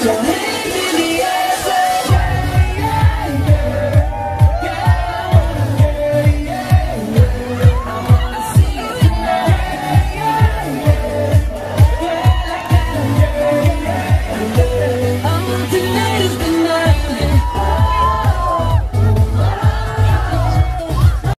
자